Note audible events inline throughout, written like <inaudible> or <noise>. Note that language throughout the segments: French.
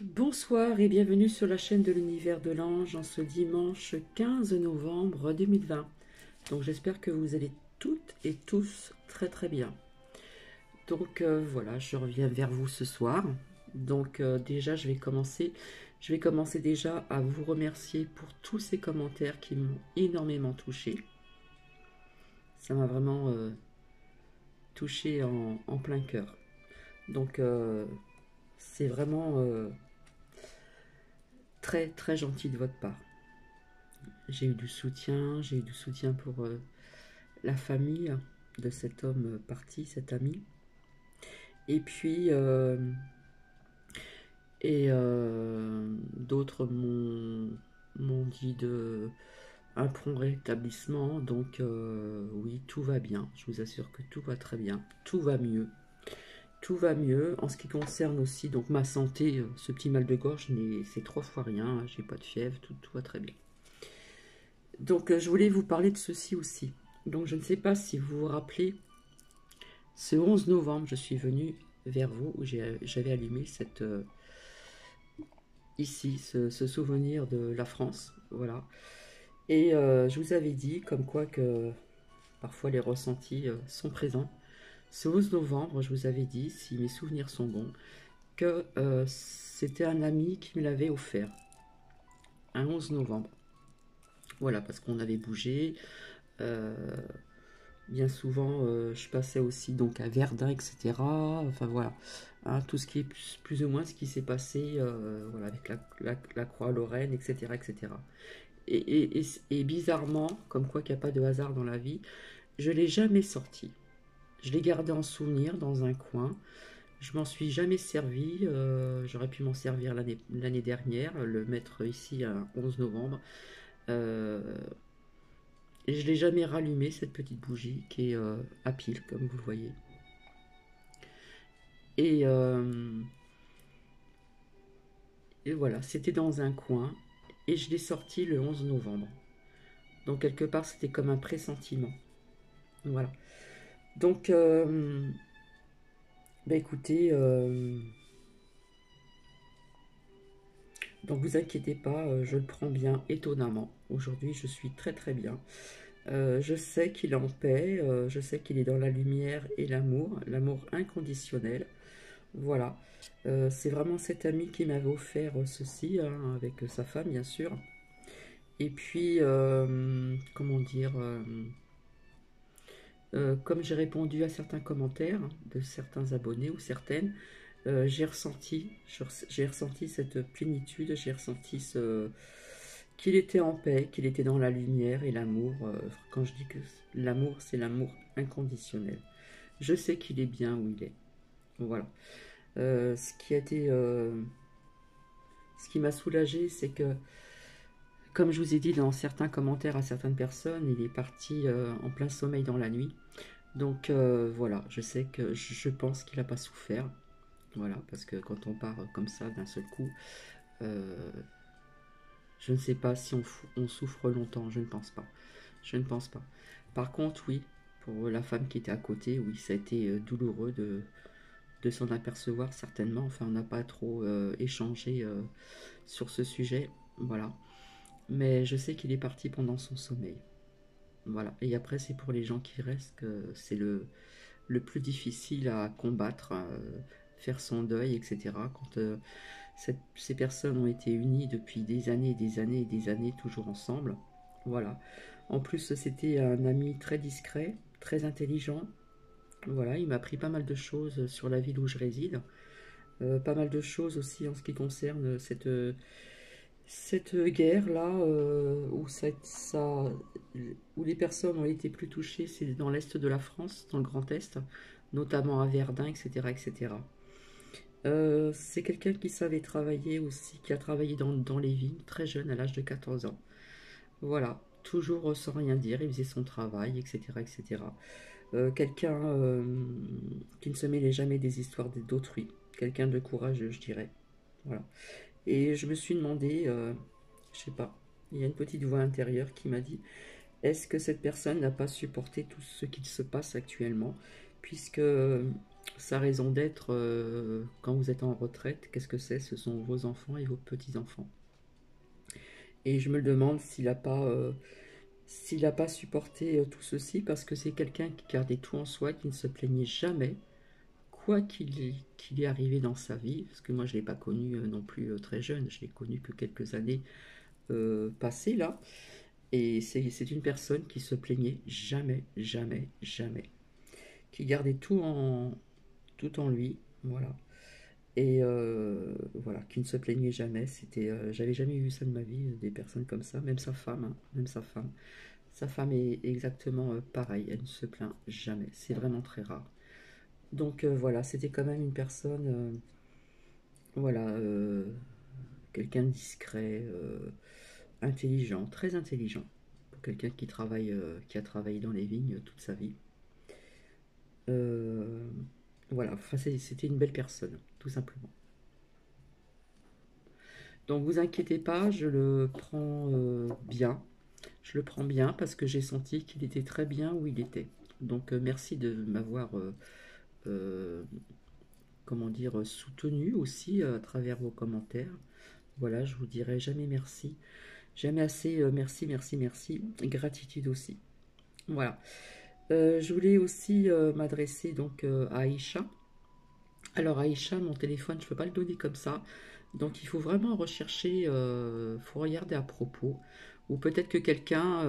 Bonsoir et bienvenue sur la chaîne de l'univers de l'ange en ce dimanche 15 novembre 2020. Donc j'espère que vous allez toutes et tous très très bien. Donc euh, voilà, je reviens vers vous ce soir. Donc euh, déjà je vais commencer je vais commencer déjà à vous remercier pour tous ces commentaires qui m'ont énormément touché. Ça m'a vraiment euh, touché en, plein cœur. Donc c'est vraiment très très gentil de votre part. J'ai eu du soutien, j'ai eu du soutien pour euh, la famille de cet homme parti, cet ami. Et puis, euh, et euh, d'autres m'ont dit de un prompt rétablissement. Donc, oui, tout va bien. Je vous assure que tout va très bien. Tout va mieux tout va mieux. En ce qui concerne aussi donc ma santé, euh, ce petit mal de gorge, c'est trois fois rien. Hein. J'ai pas de fièvre, tout, va très bien. Donc euh, je voulais vous parler de ceci aussi. Donc je ne sais pas si vous vous rappelez, ce 11 novembre, je suis venue vers vous où j'avais allumé cette euh, ici ce, souvenir de la France, voilà. Et je vous avais dit comme quoi que parfois les ressentis sont présents ce 11 novembre, je vous avais dit, si mes souvenirs sont bons, que euh, c'était un ami qui me l'avait offert. Un 11 novembre. Voilà, parce qu'on avait bougé. Euh, bien souvent, euh, je passais aussi donc à Verdun, etc. Enfin voilà, hein, tout ce qui est plus, ou moins ce qui s'est passé avec la, Croix-Lorraine, etc. etc. Et, et, bizarrement, comme quoi qu'il n'y a pas de hasard dans la vie, je ne l'ai jamais sorti. Je l'ai gardé en souvenir dans un coin. Je m'en suis jamais servi. Euh, j'aurais pu m'en servir l'année dernière, le mettre ici à 11 novembre. Euh, et je l'ai jamais rallumé, cette petite bougie qui est euh, à pile, comme vous le voyez. Et, et voilà, c'était dans un coin. Et je l'ai sorti le 11 novembre. Donc quelque part, c'était comme un pressentiment. Voilà. Donc, euh, bah écoutez, euh, donc vous inquiétez pas, euh, je le prends bien étonnamment. Aujourd'hui, je suis très très bien. je sais qu'il est en paix, je sais qu'il est dans la lumière et l'amour, l'amour inconditionnel. Voilà, c'est vraiment cet ami qui m'avait offert ceci, hein, avec sa femme bien sûr. Et puis, comment dire euh, comme j'ai répondu à certains commentaires de certains abonnés ou certaines, euh, j'ai ressenti, cette plénitude, j'ai ressenti ce, qu'il était en paix, qu'il était dans la lumière et l'amour. Euh, quand je dis que l'amour, c'est l'amour inconditionnel. Je sais qu'il est bien où il est. Voilà. ce qui a été, ce qui m'a soulagé, c'est que comme je vous ai dit dans certains commentaires à certaines personnes, il est parti euh, en plein sommeil dans la nuit. Donc euh, voilà, je sais que je pense qu'il n'a pas souffert. Voilà, parce que quand on part comme ça d'un seul coup, euh, je ne sais pas si on, souffre longtemps, je ne pense pas. Je ne pense pas. Par contre, oui, pour la femme qui était à côté, oui, ça a été douloureux de, de s'en apercevoir certainement. Enfin, on n'a pas trop échangé sur ce sujet. Voilà. Mais je sais qu'il est parti pendant son sommeil. Voilà. Et après, c'est pour les gens qui restent que c'est le, le plus difficile à combattre, faire son deuil, etc. Quand euh, ces personnes ont été unies depuis des années des années et des années, toujours ensemble. Voilà. En plus, c'était un ami très discret, très intelligent. Voilà, il m'a appris pas mal de choses sur la ville où je réside. Euh, pas mal de choses aussi en ce qui concerne cette cette guerre-là, euh, où, les personnes ont été plus touchées, c'est dans l'est de la France, dans le Grand Est, notamment à Verdun, etc. etc. Euh, c'est quelqu'un qui savait travailler aussi, qui a travaillé dans, les vignes, très jeune, à l'âge de 14 ans. Voilà, toujours sans rien dire, il faisait son travail, etc. etc. Euh, quelqu'un qui ne se mêlait jamais des histoires d'autrui, quelqu'un de courageux, je dirais. Voilà. Et je me suis demandé, euh, je sais pas, il y a une petite voix intérieure qui m'a dit est-ce que cette personne n'a pas supporté tout ce qu'il se passe actuellement Puisque sa raison d'être quand vous êtes en retraite, qu'est-ce que c'est? Ce sont vos enfants et vos petits-enfants. Et je me demande s'il n'a pas, s'il n'a pas supporté tout ceci parce que c'est quelqu'un qui gardait tout en soi, qui ne se plaignait jamais, quoi qu'il est arrivé dans sa vie, parce que moi je ne l'ai pas connu non plus très jeune, je l'ai connu que quelques années passées là, et c'est une personne qui se plaignait jamais, jamais, jamais. Qui gardait tout en, tout en lui, voilà. Et euh, voilà, qui ne se plaignait jamais. C'était, euh, j'avais jamais vu ça de ma vie, des personnes comme ça, même sa femme, hein, même sa femme. Sa femme est exactement euh, pareille, elle ne se plaint jamais. C'est vraiment très rare. Donc voilà, c'était quand même une personne, voilà, quelqu'un de discret intelligent, très intelligent, pour quelqu'un qui travaille, euh, qui a travaillé dans les vignes toute sa vie. Euh, voilà, enfin, c'était une belle personne, tout simplement. Donc vous inquiétez pas, je le prends euh, bien. Je le prends bien parce que j'ai senti qu'il était très bien où il était. Donc merci de m'avoir, comment dire, soutenu aussi à travers vos commentaires. Voilà, je vous dirai jamais merci. Jamais assez euh, merci, merci, merci. gratitude aussi. Voilà. Euh, je voulais aussi euh, m'adresser donc à Aïcha. Alors Aïcha, mon téléphone, je ne peux pas le donner comme ça. Donc il faut vraiment rechercher, il faut regarder à propos. Ou peut-être que quelqu'un,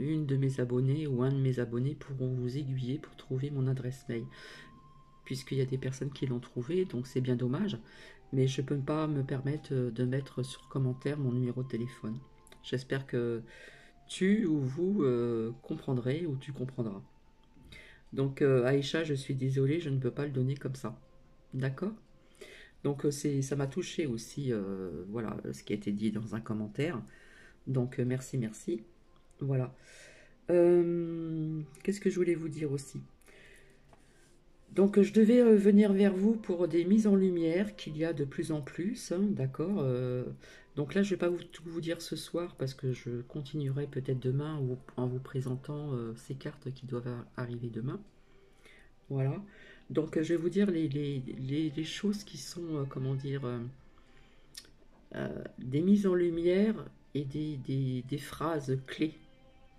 une de mes abonnés ou un de mes abonnés pourront vous aiguiller pour trouver mon adresse mail. Puisqu'il y a des personnes qui l'ont trouvé, donc c'est bien dommage mais je ne peux pas me permettre euh, de mettre sur commentaire mon numéro de téléphone. J'espère que tu ou vous euh, comprendrez ou tu comprendras. Donc euh, Aïcha, je suis désolée, je ne peux pas le donner comme ça. D'accord? Donc ça m'a touché aussi, voilà, ce qui a été dit dans un commentaire. Donc merci, merci. Voilà. Qu'est-ce que je voulais vous dire aussi? Donc je devais euh, venir vers vous pour des mises en lumière qu'il y a de plus en plus, hein, d'accord euh. Donc là je ne vais pas vous, tout vous dire ce soir parce que je continuerai peut-être demain en vous présentant euh, ces cartes qui doivent arriver demain. Voilà. Donc je vais vous dire les, choses qui sont, comment dire, des mises en lumière et des, des phrases clés,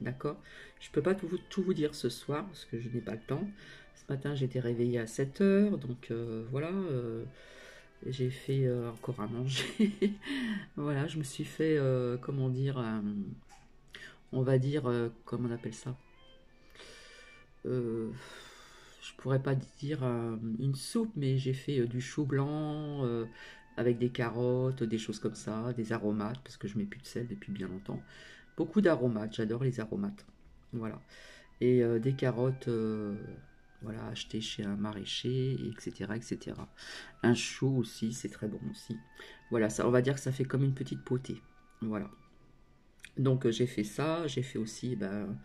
d'accord Je ne peux pas tout tout vous dire ce soir parce que je n'ai pas le temps. Ce matin, j'étais réveillée à 7 heures, donc euh, voilà. Euh, j'ai fait euh, encore à manger. <laughs> voilà, je me suis fait, comment dire, on va dire, comment on appelle ça Je pourrais pas dire une soupe, mais j'ai fait du chou blanc avec des carottes, des choses comme ça, des aromates, parce que je mets plus de sel depuis bien longtemps. Beaucoup d'aromates, j'adore les aromates. Voilà. Et des carottes voilà, acheter chez un maraîcher, etc., etc. Un chou aussi, c'est très bon aussi. Voilà, ça, on va dire que ça fait comme une petite potée. Voilà. Donc euh, j'ai fait ça, j'ai fait aussi, ben,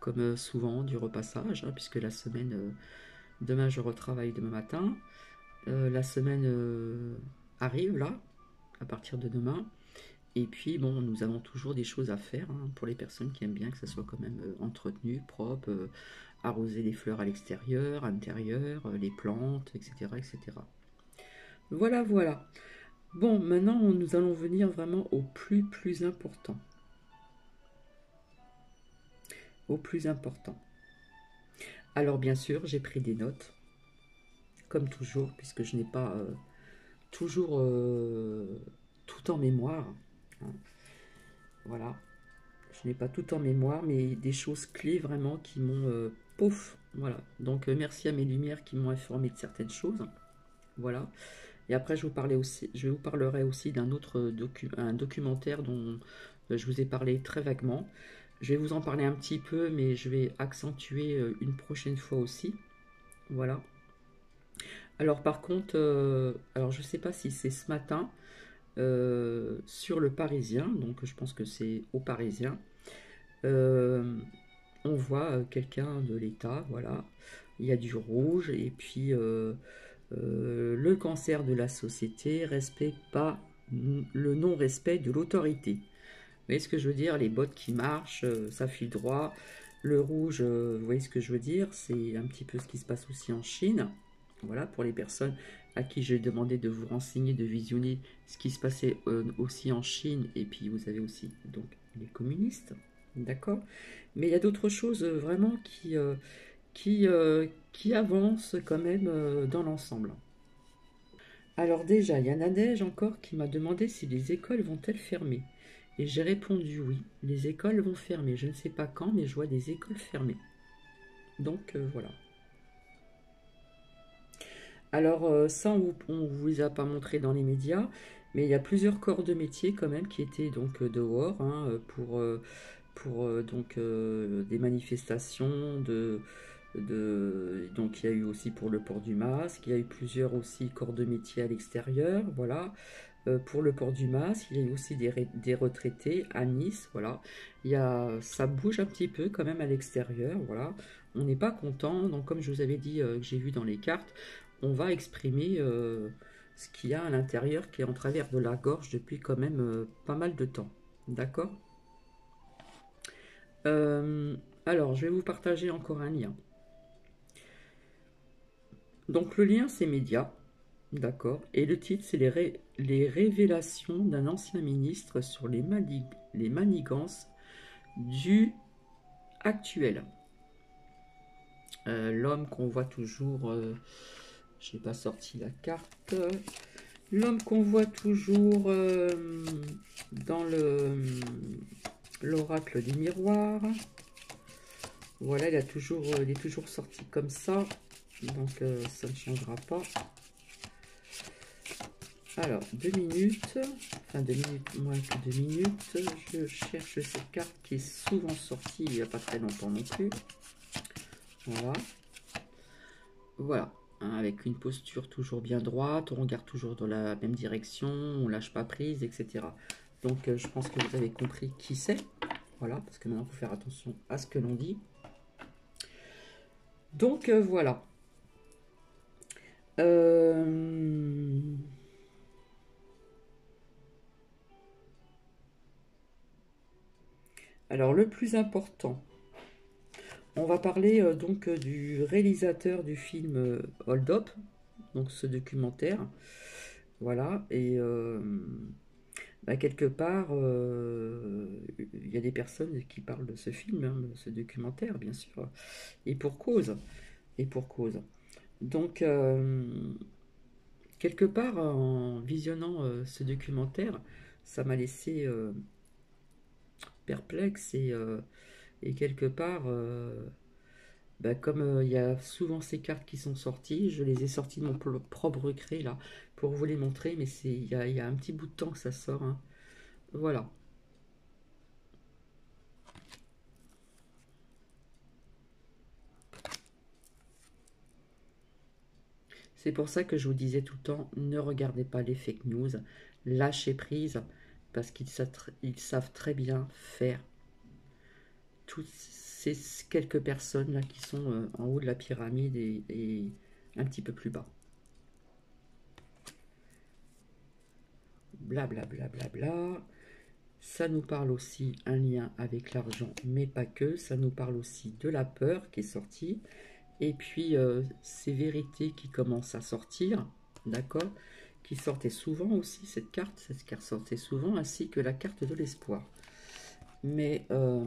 comme euh, souvent, du repassage, hein, puisque la semaine, euh, demain je retravaille demain matin. la semaine arrive là, à partir de demain. Et puis, bon, nous avons toujours des choses à faire hein, pour les personnes qui aiment bien que ça soit quand même entretenu, propre, arroser les fleurs à l'extérieur, à l'intérieur, euh, les plantes, etc., etc. Voilà, voilà. Bon, maintenant, nous allons venir vraiment au plus, important. Au plus important. Alors, bien sûr, j'ai pris des notes, comme toujours, puisque je n'ai pas euh, toujours euh, tout en mémoire. Hein. Voilà. Je n'ai pas tout en mémoire, mais des choses clés vraiment qui m'ont voilà. Donc euh, merci à mes lumières qui m'ont informé de certaines choses. Voilà. Et après, je vous, parlais aussi, je vous parlerai aussi d'un autre docu un documentaire dont euh, je vous ai parlé très vaguement. Je vais vous en parler un petit peu, mais je vais accentuer euh, une prochaine fois aussi. Voilà. Alors par contre, alors je sais pas si c'est ce matin sur le Parisien, donc je pense que c'est au Parisien on voit euh, quelqu'un de l'État, voilà, il y a du rouge, et puis euh, euh, le cancer de la société respecte pas le non-respect de l'autorité. Vous voyez ce que je veux dire? Les bottes qui marchent, ça file droit. Le rouge, vous voyez ce que je veux dire? C'est un petit peu ce qui se passe aussi en Chine. Voilà, pour les personnes à qui j'ai demandé de vous renseigner, de visionner ce qui se passait aussi en Chine, et puis vous avez aussi donc les communistes, d'accord Mais il y a d'autres choses euh, vraiment qui, euh, qui, qui avancent quand même dans l'ensemble. Alors déjà, il y a Nadège encore qui m'a demandé si les écoles vont-elles fermer. Et j'ai répondu oui, les écoles vont fermer. Je ne sais pas quand, mais je vois des écoles fermées. Donc voilà. Alors euh, ça, on ne vous les a pas montré dans les médias, mais il y a plusieurs corps de métier quand même qui étaient donc euh, dehors hein, pour, euh, pour donc des manifestations de, donc il y a eu aussi pour le port du masque, il y a eu plusieurs aussi corps de métier à l'extérieur, voilà. pour le port du masque, il y a eu aussi des, retraités à Nice, voilà. Il y a, ça bouge un petit peu quand même à l'extérieur, voilà. On n'est pas content, donc comme je vous avais dit que j'ai vu dans les cartes, on va exprimer euh, ce qu'il y a à l'intérieur qui est en travers de la gorge depuis quand même euh, pas mal de temps. D'accord? Euh, Alors, je vais vous partager encore un lien. Donc, le lien, c'est médias. D'accord Et le titre, c'est les, révélations d'un ancien ministre sur les, manigances du actuel. L'homme qu'on voit toujours je n'ai pas sorti la carte. L'homme qu'on voit toujours euh, dans le l'oracle des miroirs. Voilà, il, a toujours, il est toujours sorti comme ça. Donc, euh, ça ne changera pas. Alors, deux minutes. Enfin, deux minutes, moins que deux minutes. Je cherche cette carte qui est souvent sortie il n'y a pas très longtemps non plus. Voilà. Voilà. Hein, avec une posture toujours bien droite, on regarde toujours dans la même direction, on lâche pas prise, etc. Donc euh, je pense que vous avez compris qui c'est. Voilà, parce que maintenant il faut faire attention à ce que l'on dit. Donc euh, voilà. Euh, alors le plus important, on va parler donc du réalisateur du film Hold Up, donc ce documentaire. Voilà, et bah, quelque part, il y a des personnes qui parlent de ce film, hein, de ce documentaire, bien sûr, et pour cause. Et pour cause. Donc, quelque part, en visionnant ce documentaire, ça m'a laissé perplexe et et quelque part, euh, bah, comme euh, il y a souvent ces cartes qui sont sorties, je les ai sorties de mon propre cré là, vous les montrer, mais il y a, un petit bout de temps que ça sort. Hein. Voilà. C'est pour ça que je vous disais tout le temps, ne regardez pas les fake news, lâchez prise, parce qu'ils savent très bien faire toutes ces quelques personnes là qui sont euh, en haut de la pyramide et, un petit peu plus bas. Blablabla. Bla, bla, bla, Ça nous parle aussi un lien avec l'argent, mais pas que. Ça nous parle aussi de la peur qui est sortie. Et puis euh, ces vérités qui commencent à sortir, d'accord Qui sortaient souvent aussi, cette carte, cette carte sortait souvent, ainsi que la carte de l'espoir. Mais euh,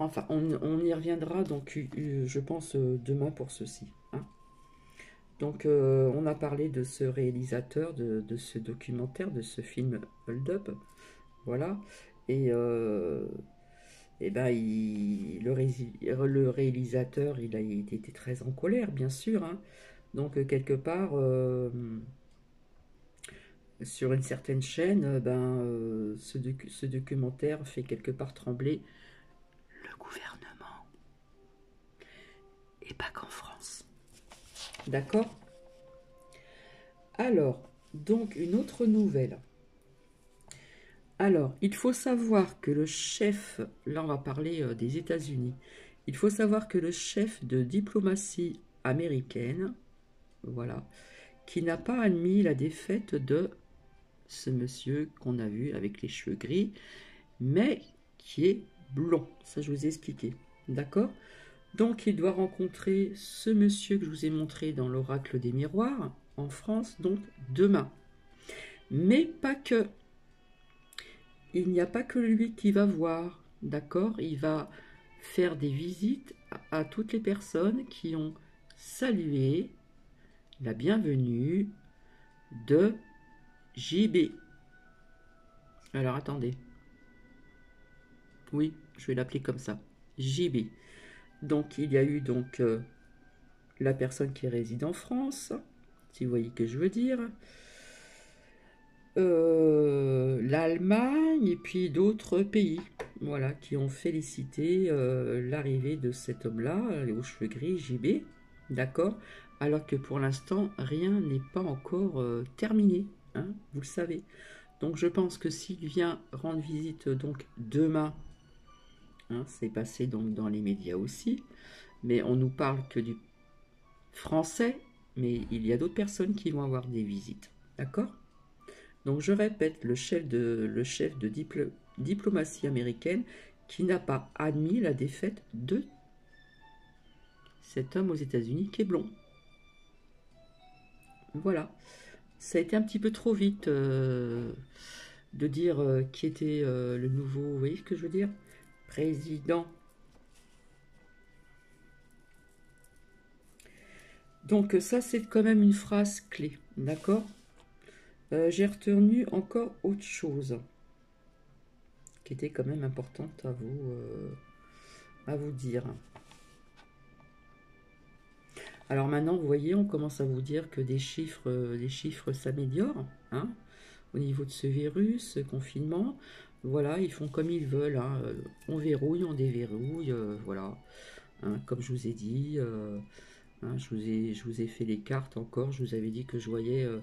Enfin, on, y reviendra, donc je pense euh, demain pour ceci. Donc, euh, on a parlé de ce réalisateur, de, ce documentaire, de ce film Hold Up. Voilà. Et, euh, et ben, le, réalisateur, il a été très en colère, bien sûr. Hein. Donc, quelque part, sur une certaine chaîne, ben, ce, documentaire fait quelque part trembler gouvernement. Et pas qu'en France. D'accord Alors, donc une autre nouvelle. Alors, il faut savoir que le chef, là on va parler euh, des États-Unis, il faut savoir que le chef de diplomatie américaine, voilà, qui n'a pas admis la défaite de ce monsieur qu'on a vu avec les cheveux gris, mais qui est blond. Ça, je vous ai expliqué. D'accord? Donc il doit rencontrer ce monsieur que je vous ai montré dans l'oracle des miroirs en France, donc demain. Mais pas que. Il n'y a pas que lui qui va voir, d'accord? Il va faire des visites à, toutes les personnes qui ont salué la bienvenue de JB. Alors attendez. Oui, je vais l'appeler comme ça. JB. Donc il y a eu donc euh, la personne qui réside en France, si vous voyez que je veux dire. Euh, L'Allemagne et puis d'autres pays, voilà, qui ont félicité euh, l'arrivée de cet homme-là, aux cheveux gris, JB, d'accord? Alors que pour l'instant, rien n'est pas encore terminé, hein, vous le savez. Donc je pense que s'il vient rendre visite donc demain Hein, c'est passé donc dans les médias aussi. Mais on nous parle que du français, mais il y a d'autres personnes qui vont avoir des visites. D'accord? Donc je répète, le chef de, diplomatie américaine qui n'a pas admis la défaite de cet homme aux États-Unis qui est blond. Voilà. Ça a été un petit peu trop vite euh, de dire euh, qui était euh, le nouveau. Vous voyez ce que je veux dire? Président. Donc ça, c'est quand même une phrase clé, d'accord? Euh, J'ai retenu encore autre chose qui était quand même importante à vous, euh, à vous dire. Alors maintenant, vous voyez, on commence à vous dire que des chiffres, euh, des chiffres s'améliorent hein, au niveau de ce virus, ce confinement. Voilà, ils font comme ils veulent. Hein. On verrouille, on déverrouille. Euh, voilà. Hein, comme je vous ai dit, euh, hein, je, vous ai, je vous ai fait les cartes encore. Je vous avais dit que je voyais euh,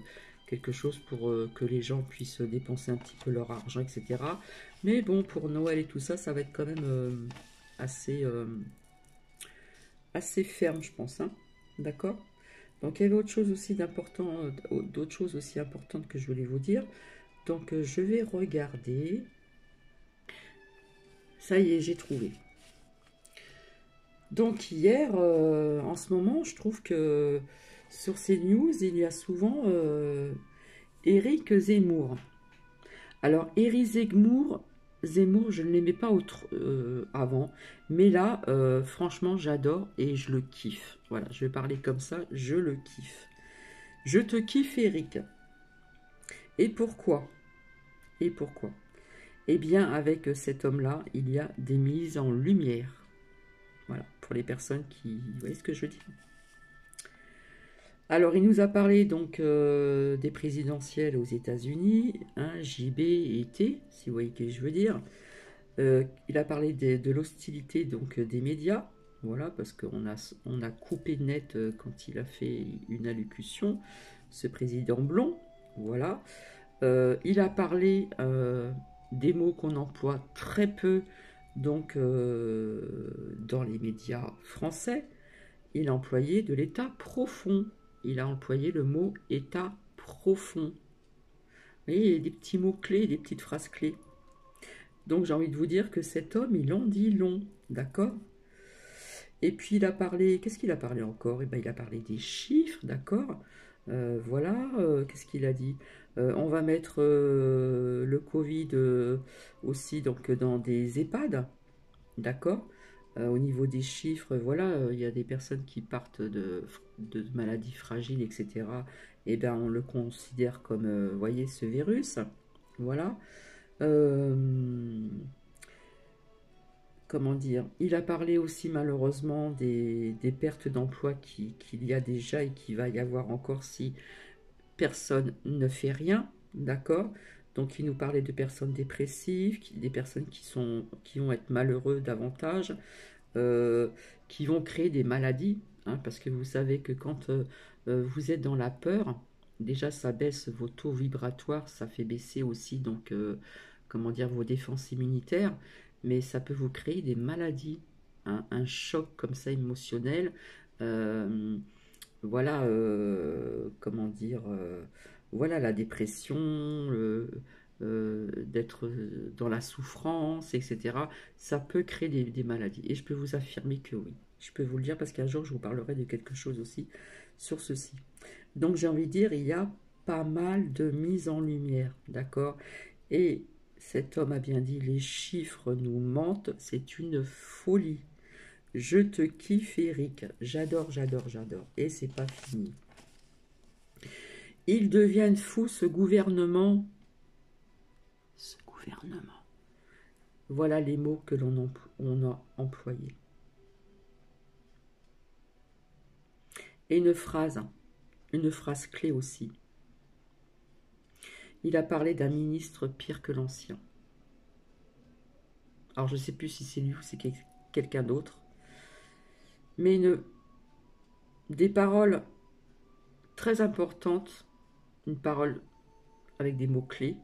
quelque chose pour que les gens puissent dépenser un petit peu leur argent, etc. Mais bon, pour Noël et tout ça, ça va être quand même assez, assez ferme, je pense. D'accord? Donc il y avait autre chose aussi d'important, d'autres choses aussi importantes que je voulais vous dire. Donc je vais regarder. Ça y est, j'ai trouvé. Donc hier, euh, en ce moment, je trouve que sur ces news, il y a souvent euh, Eric Zemmour. Alors, Eric Zemmour, Zemmour, je ne l'aimais pas autre, euh, avant, mais là, franchement, j'adore et je le kiffe. Voilà, je vais parler comme ça, je le kiffe. Je te kiffe, Eric. Et pourquoi? Et pourquoi? Eh bien, avec cet homme-là, il y a des mises en lumière. Voilà, pour les personnes qui... Vous voyez ce que je veux dire Alors, il nous a parlé donc euh, des présidentielles aux États-Unis, hein, JB et T, si vous voyez ce que je veux dire. Euh, il a parlé de, l'hostilité donc des médias, voilà, parce qu'on a, on a coupé net euh, quand il a fait une allocution, ce président blond, voilà. il a parlé des mots qu'on emploie très peu donc euh, dans les médias français. Il a employé de l'état profond. Il a employé le mot état profond. Vous voyez, des petits mots clés, des petites phrases clés. Donc j'ai envie de vous dire que cet homme, il en dit long, d'accord? Et puis il a parlé, qu'est-ce qu'il a parlé encore? Eh bien il a parlé des chiffres, d'accord? Euh, Voilà, qu'est-ce qu'il a dit euh, on va mettre euh, le Covid euh, aussi donc dans des EHPAD, d'accord? Au niveau des chiffres, voilà, il y a des personnes qui partent de, maladies fragiles, etc. Et eh bien, on le considère comme, vous voyez, ce virus, voilà. comment dire? Il a parlé aussi malheureusement des, pertes d'emploi qu'il y a déjà et qu'il va y avoir encore si personne ne fait rien, d'accord? Donc il nous parlait de personnes dépressives, des personnes qui, sont, qui vont être malheureux davantage, euh, qui vont créer des maladies, hein, parce que vous savez que quand euh, euh, vous êtes dans la peur, déjà ça baisse vos taux vibratoires, ça fait baisser aussi donc comment dire vos défenses immunitaires, mais ça peut vous créer des maladies, hein, un choc comme ça émotionnel voilà, euh, comment dire, euh, voilà la dépression, euh, d'être dans la souffrance, etc. Ça peut créer des, maladies. Et je peux vous affirmer que oui. Je peux vous le dire parce qu'un jour, je vous parlerai de quelque chose aussi sur ceci. Donc, j'ai envie de dire, il y a pas mal de mise en lumière, d'accord? Et cet homme a bien dit, les chiffres nous mentent, c'est une folie. Je te kiffe, Eric. J'adore, j'adore, j'adore. Et c'est pas fini. Ils deviennent fous, ce gouvernement. Ce gouvernement. Voilà les mots que l'on a employés. Et une phrase, une phrase clé aussi. Il a parlé d'un ministre pire que l'ancien. Alors je ne sais plus si c'est lui ou c'est quelqu'un d'autre. Mais une, des paroles très importantes, une parole avec des mots-clés.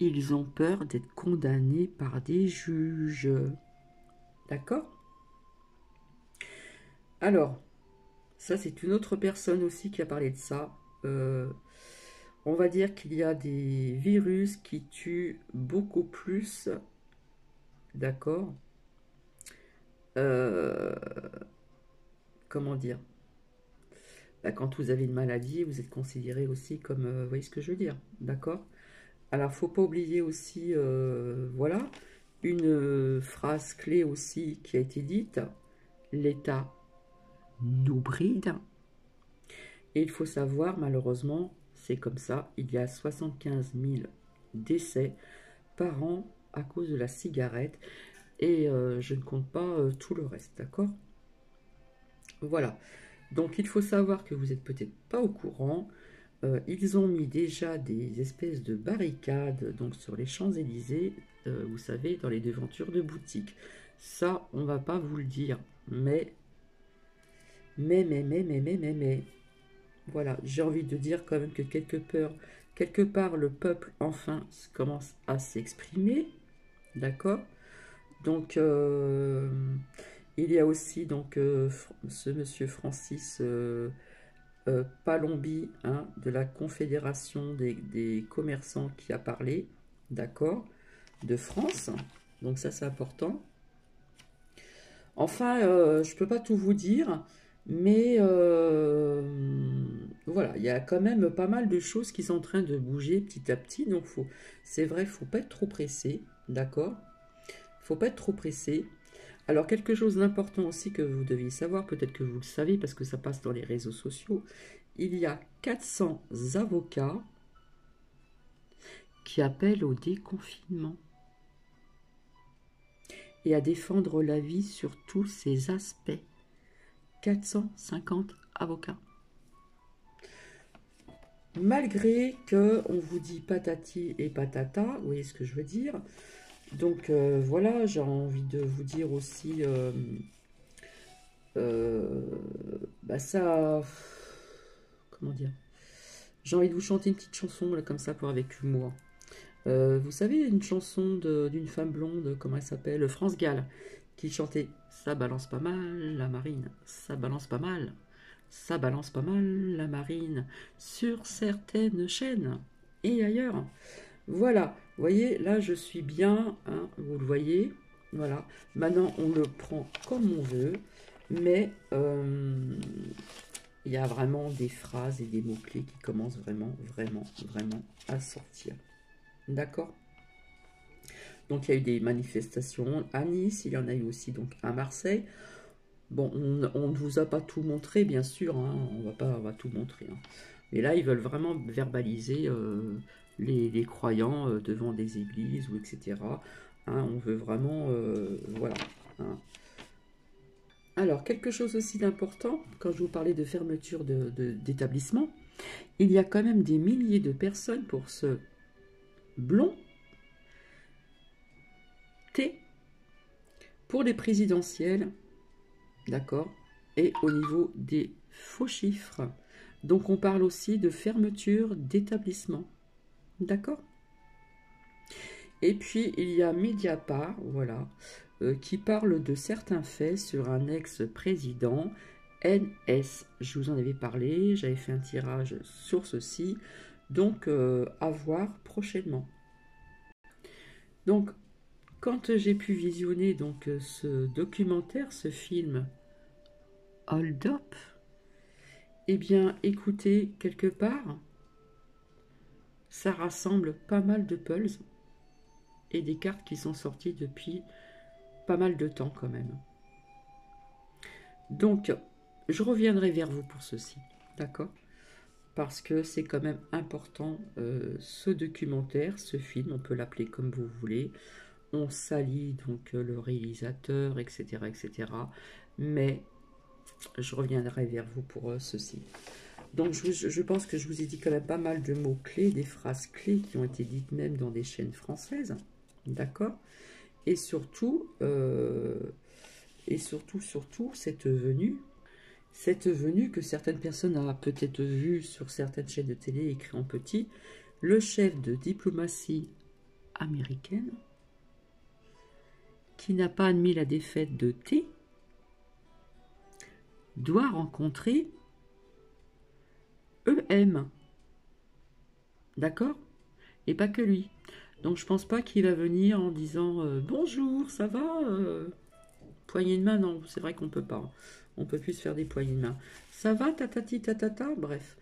Ils ont peur d'être condamnés par des juges. D'accord? Alors, ça c'est une autre personne aussi qui a parlé de ça. Euh, on va dire qu'il y a des virus qui tuent beaucoup plus, d'accord? Euh, Comment dire? Bah, Quand vous avez une maladie, vous êtes considéré aussi comme, euh, vous voyez ce que je veux dire, d'accord? Alors, faut pas oublier aussi, voilà, une phrase clé aussi qui a été dite, l'État nous bride, et il faut savoir, malheureusement, c'est comme ça, il y a 75 000 décès par an à cause de la cigarette. Et euh, je ne compte pas euh, tout le reste, d'accord? Voilà. Donc il faut savoir que vous n'êtes peut-être pas au courant. Euh, ils ont mis déjà des espèces de barricades donc sur les Champs-Élysées, vous savez, dans les devantures de boutiques. Ça, on va pas vous le dire, mais, mais, mais, mais, mais, mais, mais, mais, voilà, j'ai envie de dire quand même que quelque part, quelque part le peuple enfin commence à s'exprimer, d'accord? Donc, euh, il y a aussi donc euh, ce monsieur Francis euh, Palombi hein, de la Confédération des, des, commerçants qui a parlé, d'accord, de France. Donc ça, c'est important. Enfin, je ne peux pas tout vous dire. Mais voilà, il y a quand même pas mal de choses qui sont en train de bouger petit à petit. Donc c'est vrai, il ne faut pas être trop pressé, d'accord faut pas être trop pressé. Alors quelque chose d'important aussi que vous deviez savoir, peut-être que vous le savez parce que ça passe dans les réseaux sociaux, il y a 400 avocats qui appellent au déconfinement et à défendre la vie sur tous ses aspects. 450 avocats. Malgré que on vous dit patati et patata, vous voyez ce que je veux dire. Donc euh, voilà, j'ai envie de vous dire aussi, euh, euh, bah ça, comment dire, j'ai envie de vous chanter une petite chanson comme ça pour avec humour. vous savez une chanson d'une femme blonde, comment elle s'appelle, France Gall, qui chantait ça balance pas mal la marine, ça balance pas mal, ça balance pas mal la marine sur certaines chaînes et ailleurs. Voilà, voyez, là je suis bien, hein, vous le voyez, voilà. Maintenant on le prend comme on veut, mais euh, il y a vraiment des phrases et des mots-clés qui commencent vraiment, vraiment, vraiment à sortir. D'accord? Donc il y a eu des manifestations à Nice, il y en a eu aussi donc à Marseille. Bon, on ne vous a pas tout montré, bien sûr, hein, on va pas va tout montrer. Hein. Mais là, ils veulent vraiment verbaliser euh, les, croyants euh, devant des églises ou etc. Hein, on veut vraiment, euh, voilà. Alors, quelque chose aussi d'important, quand je vous parlais de fermeture d'établissement, il y a quand même des milliers de personnes pour ce blond pour les présidentielles, d'accord, et au niveau des faux chiffres. Donc on parle aussi de fermeture d'établissement, d'accord Et puis il y a Mediapart, voilà, euh, qui parle de certains faits sur un ex-président NS. Je vous en avais parlé, j'avais fait un tirage sur ceci, donc euh, à voir prochainement. Donc quand j'ai pu visionner donc ce documentaire, ce film Hold Up, eh bien, écoutez, quelque part, ça rassemble pas mal de pulls et des cartes qui sont sorties depuis pas mal de temps quand même. Donc, je reviendrai vers vous pour ceci, d'accord? Parce que c'est quand même important, euh, ce documentaire, ce film, on peut l'appeler comme vous voulez, on salit donc euh, le réalisateur, etc., etc. Mais je reviendrai vers vous pour euh, ceci. Donc je, pense que je vous ai dit quand même pas mal de mots clés, des phrases clés qui ont été dites même dans des chaînes françaises, d'accord? Et surtout, euh, et surtout, surtout, cette venue, cette venue que certaines personnes ont peut-être vue sur certaines chaînes de télé écrit en petit, le chef de diplomatie américaine, qui n'a pas admis la défaite de T, doit rencontrer D'accord? Et pas que lui. Donc je pense pas qu'il va venir en disant euh, bonjour, ça va euh, Poignée de main, non, c'est vrai qu'on peut pas. On peut plus se faire des poignées de main. Ça va, tatati, tatata Bref.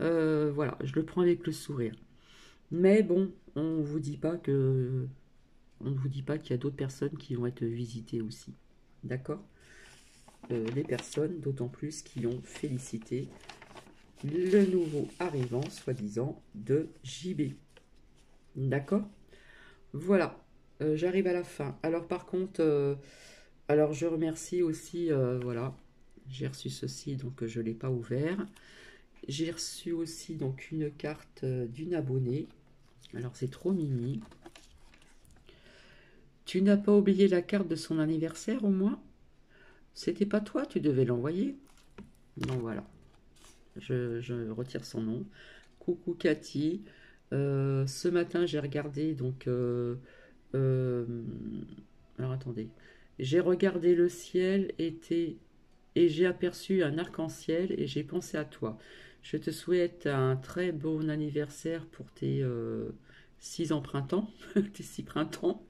Euh, voilà, je le prends avec le sourire. Mais bon, on vous dit pas que on ne vous dit pas qu'il y a d'autres personnes qui vont être visitées aussi. D'accord? Les personnes, d'autant plus, qui ont félicité le nouveau arrivant, soi-disant, de JB. D'accord? Voilà, euh, j'arrive à la fin. Alors par contre, euh, alors je remercie aussi, voilà, j'ai reçu ceci, donc je ne l'ai pas ouvert. J'ai reçu aussi donc une carte d'une abonnée. Alors c'est trop mini. Tu n'as pas oublié la carte de son anniversaire au moins? C'était pas toi, tu devais l'envoyer? Non, voilà. Je, retire son nom. Coucou Cathy. Euh, ce matin, j'ai regardé donc. Euh, euh, alors attendez. J'ai regardé le ciel et j'ai aperçu un arc-en-ciel et j'ai pensé à toi. Je te souhaite un très bon anniversaire pour tes six ans <laughs> tes six printemps.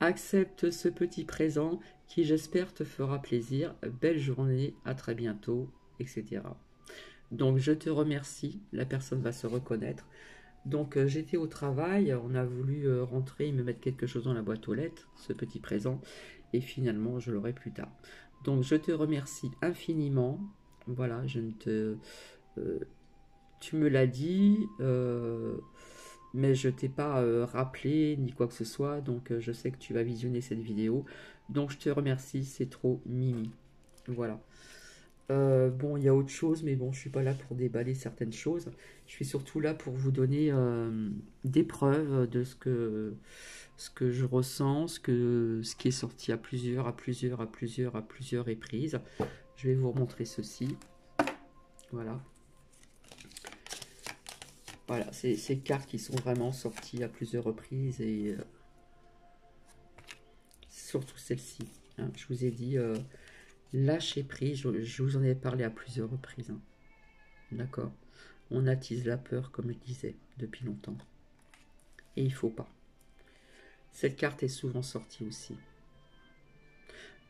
Accepte ce petit présent qui j'espère te fera plaisir. Belle journée, à très bientôt, etc. Donc je te remercie, la personne va se reconnaître. Donc euh, j'étais au travail, on a voulu euh, rentrer et me mettre quelque chose dans la boîte aux lettres, ce petit présent, et finalement je l'aurai plus tard. Donc je te remercie infiniment. Voilà, je ne te... Euh, tu me l'as dit, mais je t'ai pas rappelé ni quoi que ce soit, donc je sais que tu vas visionner cette vidéo. Donc je te remercie, c'est trop mimi. Voilà. Euh, bon, il y a autre chose, mais bon, je suis pas là pour déballer certaines choses. Je suis surtout là pour vous donner des preuves de ce que, ce que je ressens, ce, que, ce qui est sorti à plusieurs, à plusieurs, à plusieurs, à plusieurs reprises. Je vais vous remontrer ceci. Voilà. Voilà, c'est ces cartes qui sont vraiment sorties à plusieurs reprises et euh, surtout celle-ci. Hein. je vous ai dit, euh, lâcher prise, je, vous en ai parlé à plusieurs reprises. Hein. D'accord On attise la peur, comme je disais, depuis longtemps. Et il faut pas. Cette carte est souvent sortie aussi.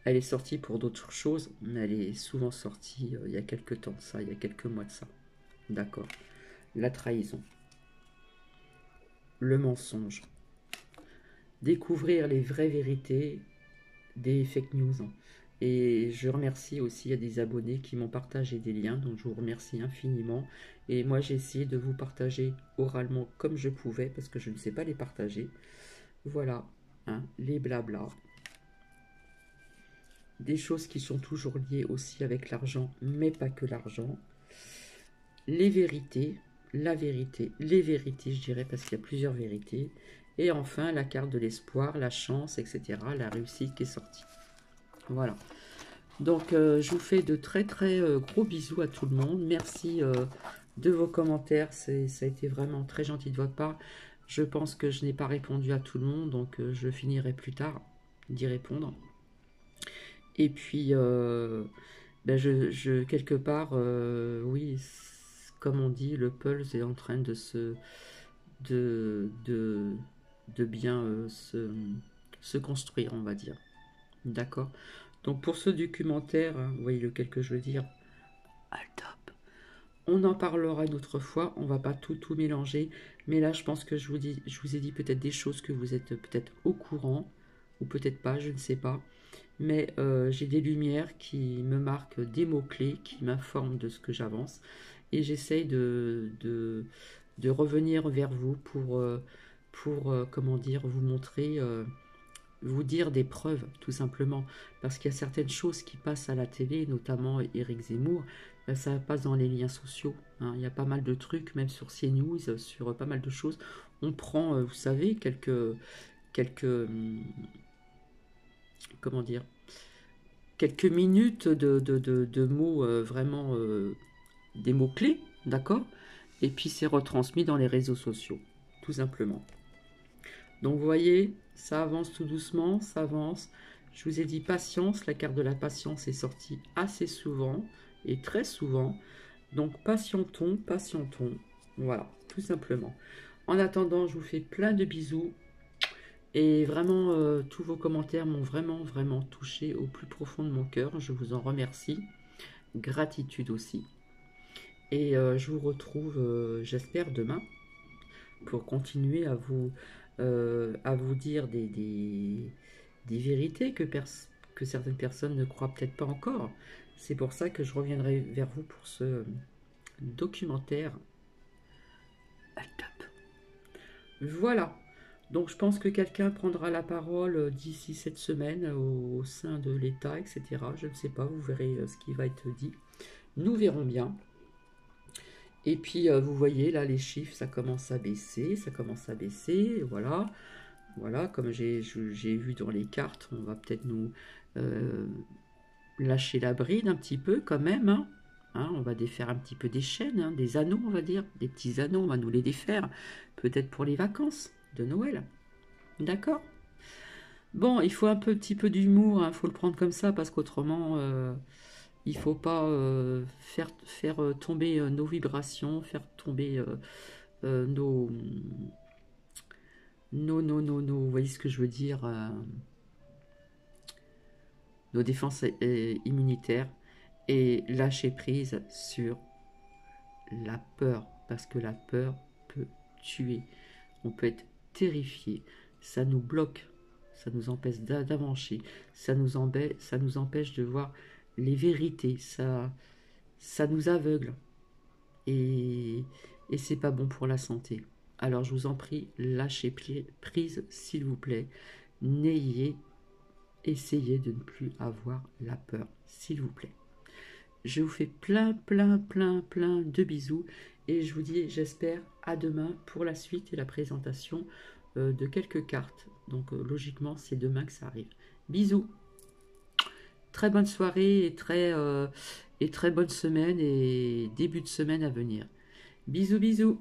Elle est sortie pour d'autres choses, mais elle est souvent sortie euh, il y a quelques temps, ça, il y a quelques mois de ça. D'accord la trahison, le mensonge, découvrir les vraies vérités des fake news. Et je remercie aussi à des abonnés qui m'ont partagé des liens, donc je vous remercie infiniment. Et moi j'ai essayé de vous partager oralement comme je pouvais, parce que je ne sais pas les partager. Voilà, hein, les blabla. Des choses qui sont toujours liées aussi avec l'argent, mais pas que l'argent. Les vérités, la vérité, les vérités, je dirais, parce qu'il y a plusieurs vérités. Et enfin, la carte de l'espoir, la chance, etc., la réussite qui est sortie. Voilà. Donc, euh, je vous fais de très, très euh, gros bisous à tout le monde. Merci euh, de vos commentaires. Ça a été vraiment très gentil de votre part. Je pense que je n'ai pas répondu à tout le monde, donc je finirai plus tard d'y répondre. Et puis, ben je, quelque part, oui, comme on dit, le pulse est en train de se de, de, bien se construire, on va dire. D'accord Donc pour ce documentaire, vous voyez lequel que je veux dire, top. On en parlera une autre fois, on va pas tout tout mélanger, mais là je pense que je vous, dis, je ai dit peut-être des choses que vous êtes peut-être au courant, ou peut-être pas, je ne sais pas. Mais euh, j'ai des lumières qui me marquent des mots-clés, qui m'informent de ce que j'avance. Et j'essaye de, de, revenir vers vous pour, euh, pour euh, comment dire, vous montrer vous dire des preuves, tout simplement. Parce qu'il y a certaines choses qui passent à la télé, notamment Eric Zemmour, ben, ça passe dans les liens sociaux. Hein. Il y a pas mal de trucs, même sur CNews, sur pas mal de choses. On prend, euh, vous savez, quelques, quelques, hum, comment dire, quelques minutes de, de, mots euh, vraiment, euh, des mots clés, d'accord? Et puis c'est retransmis dans les réseaux sociaux, tout simplement. Donc vous voyez, ça avance tout doucement, ça avance. Je vous ai dit patience, la carte de la patience est sortie assez souvent et très souvent. Donc patientons, patientons. Voilà, tout simplement. En attendant, je vous fais plein de bisous. Et vraiment, euh, tous vos commentaires m'ont vraiment, vraiment touché au plus profond de mon cœur. Je vous en remercie. Gratitude aussi. Et euh, je vous retrouve, euh, j'espère, demain pour continuer à vous euh, à vous dire des, vérités que, certaines personnes ne croient peut-être pas encore. C'est pour ça que je reviendrai vers vous pour ce documentaire. Voilà. Donc je pense que quelqu'un prendra la parole d'ici cette semaine au sein de l'État, etc. Je ne sais pas, vous verrez euh, ce qui va être dit. Nous verrons bien. Et puis, euh, vous voyez, là, les chiffres, ça commence à baisser, ça commence à baisser, voilà. Voilà, comme j'ai vu dans les cartes, on va peut-être nous euh, lâcher la bride un petit peu quand même. Hein. Hein, on va défaire un petit peu des chaînes, hein, des anneaux, on va dire, des petits anneaux, on va nous les défaire. Peut-être pour les vacances de Noël. D'accord? Bon, il faut un petit peu d'humour, il faut le prendre comme ça, parce qu'autrement... Euh, il faut pas euh, faire, euh, tomber euh, nos vibrations, faire tomber nos, nos, nos, vous voyez ce que je veux dire, nos défenses immunitaires et lâcher prise sur la peur, parce que la peur peut tuer. On peut être terrifié, ça nous bloque, ça nous empêche d'avancer, ça nous empêche de voir les vérités, ça, ça nous aveugle. Et, et c'est pas bon pour la santé. Alors je vous en prie, lâchez prise, s'il vous plaît. N'ayez, essayez de ne plus avoir la peur, s'il vous plaît. Je vous fais plein, plein, plein, plein de bisous. Et je vous dis, j'espère, à demain pour la suite et la présentation euh, de quelques cartes. Donc euh, logiquement, c'est demain que ça arrive. Bisous très bonne soirée et très, euh, et très bonne semaine et début de semaine à venir. Bisous bisous